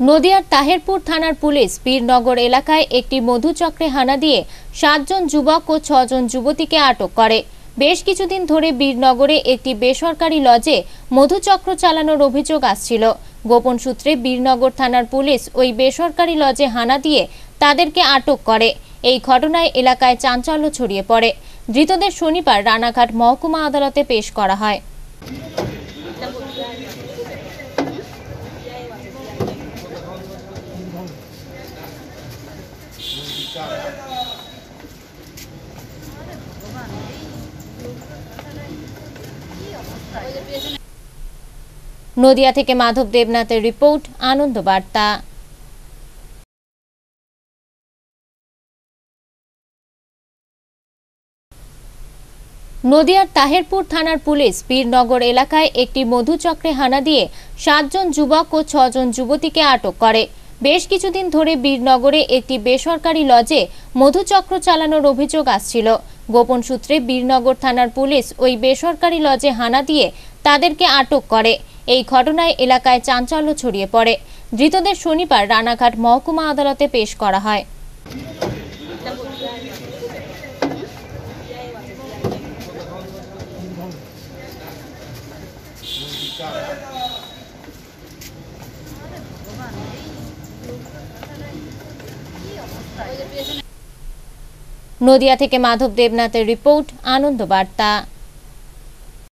নদিয়ার তাহেরপুর থানার পুলিশ বীরনগর এলাকায় একটি মধুচক্রে হানা দিয়ে সাতজন যুবক ও ছজন যুবতীকে আটক করে। বেশ কিছুদিন ধরে বীরনগরে একটি বেসরকারি লজে মধুচক্র চালানোর অভিযোগ আসছিল। গোপন সূত্রে বীরনগর থানার পুলিশ ওই বেসরকারি লজে হানা দিয়ে তাদেরকে আটক করে। এই ঘটনায় এলাকায় চাঞ্চল্য ছড়িয়ে পড়ে। ধৃতদের শনিবার রানাঘাট মহকুমা আদালতে পেশ করা হয়। নদিয়া থেকে মাধব দেবনাথের রিপোর্ট, আনন্দ বার্তা। নদিয়ার তাহেরপুর থানার পুলিশ বীরনগর এলাকায় একটি মধুচক্রে হানা দিয়ে সাতজন যুবক ও ছজন যুবতীকে আটক করে। বেশ কিছুদিন ধরে বীরনগরে একটি বেসরকারি লজে মধুচক্র চালানোর অভিযোগ আসছিল। গোপন সূত্রে বীরনগর থানার পুলিশ ওই বেসরকারি লজে হানা দিয়ে তাদেরকে আটক করে। এই ঘটনায় এলাকায় চাঞ্চল্য ছড়িয়ে পড়ে। ধৃতদের শনিবার রানাঘাট মহকুমা আদালতে পেশ করা হয়। নদিয়া থেকে মাধব দেবনাথের রিপোর্ট আনন্দ বার্তা।